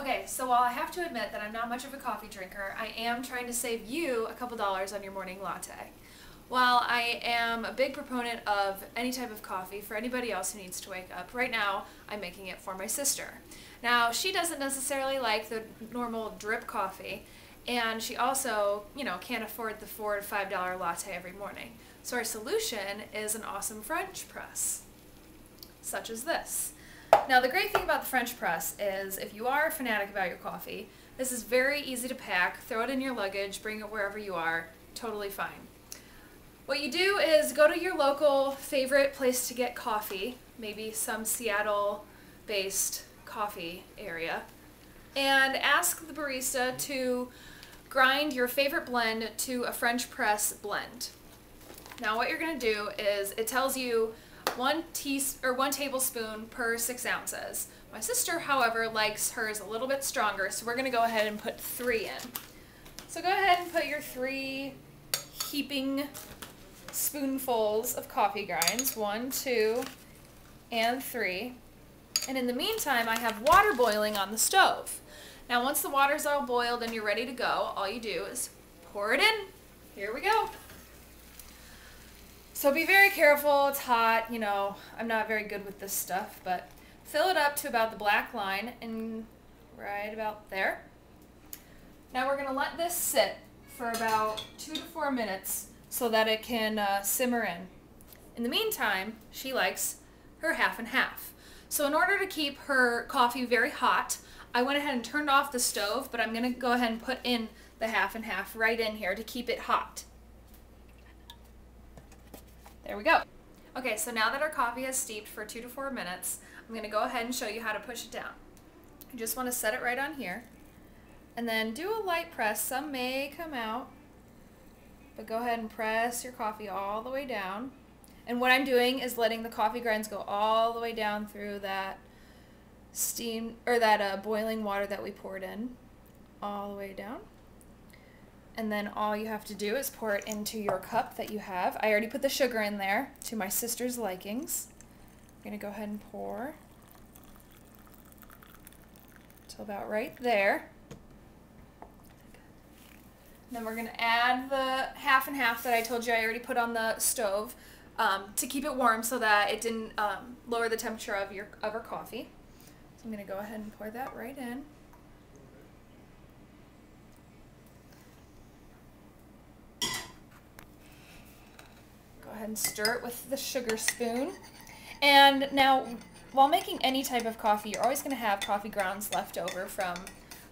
Okay, so while I have to admit that I'm not much of a coffee drinker, I am trying to save you a couple dollars on your morning latte. While I am a big proponent of any type of coffee for anybody else who needs to wake up, right now I'm making it for my sister. Now, she doesn't necessarily like the normal drip coffee, and she also, you know, can't afford the four to five dollar latte every morning. So our solution is an awesome French press, such as this. Now the great thing about the French press is if you are a fanatic about your coffee, this is very easy to pack, throw it in your luggage, bring it wherever you are, totally fine. What you do is go to your local favorite place to get coffee, maybe some Seattle based coffee area, and ask the barista to grind your favorite blend to a French press blend. Now what you're going to do is it tells you one teaspoon or one tablespoon per six ounces. My sister, however, likes hers a little bit stronger, so we're going to go ahead and put three in. So go ahead and put your three heaping spoonfuls of coffee grinds, one, two, and three. And in the meantime, I have water boiling on the stove. Now once the water's all boiled and you're ready to go, all you do is pour it in. Here we go. So be very careful, it's hot, you know, I'm not very good with this stuff, but fill it up to about the black line and right about there. Now we're going to let this sit for about two to four minutes so that it can uh, simmer in. In the meantime, she likes her half and half. So in order to keep her coffee very hot, I went ahead and turned off the stove, but I'm going to go ahead and put in the half and half right in here to keep it hot. There we go. Okay, so now that our coffee has steeped for two to four minutes, I'm gonna go ahead and show you how to push it down. You just wanna set it right on here, and then do a light press. Some may come out, but go ahead and press your coffee all the way down. And what I'm doing is letting the coffee grinds go all the way down through that steam, or that uh, boiling water that we poured in, all the way down and then all you have to do is pour it into your cup that you have. I already put the sugar in there to my sister's likings. I'm going to go ahead and pour till about right there. Then we're going to add the half and half that I told you I already put on the stove um, to keep it warm so that it didn't um, lower the temperature of your of our coffee. So I'm going to go ahead and pour that right in. ahead and stir it with the sugar spoon. And now, while making any type of coffee, you're always going to have coffee grounds left over from,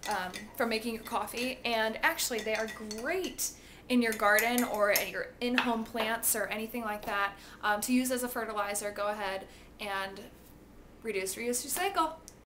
um, from making your coffee. And actually, they are great in your garden or at your in-home plants or anything like that um, to use as a fertilizer. Go ahead and reduce, reuse, recycle.